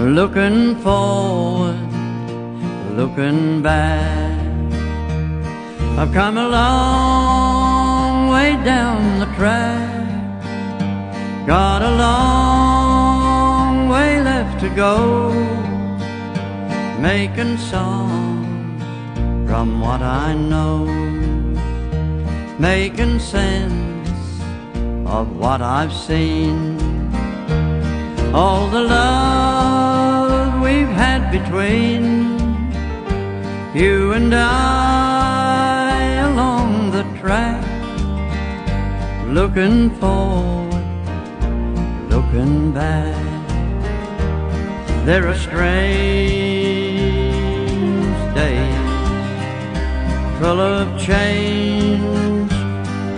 looking forward, looking back. I've come a long way down the track, got a long way left to go, making songs from what I know, making sense of what I've seen. All the love between you and I along the track, looking forward, looking back. There are strange days full of change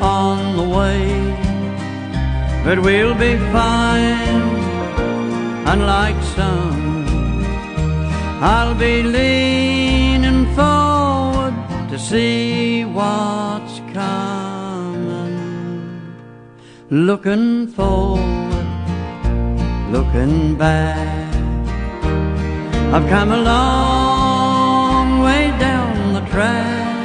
on the way, but we'll be fine unlike some. I'll be leaning forward to see what's coming, looking forward, looking back. I've come a long way down the track,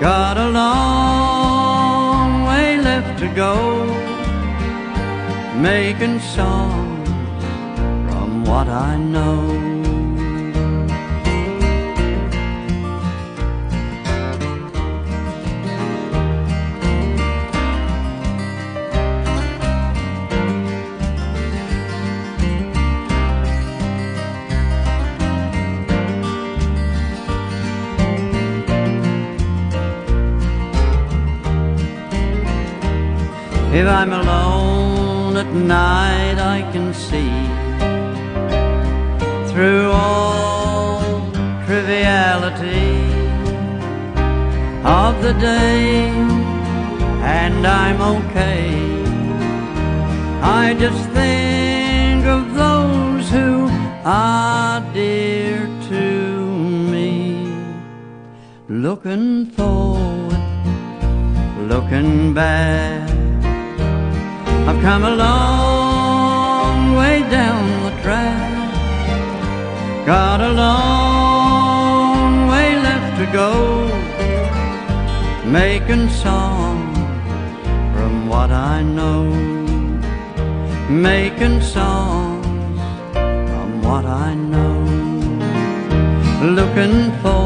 got a long way left to go, making songs from what I know. If I'm alone at night, I can see through all triviality of the day, and I'm okay. I just think of those who are dear to me, looking forward, looking back. I've come a long way down the track. Got a long way left to go, making songs from what I know, making songs from what I know, looking looking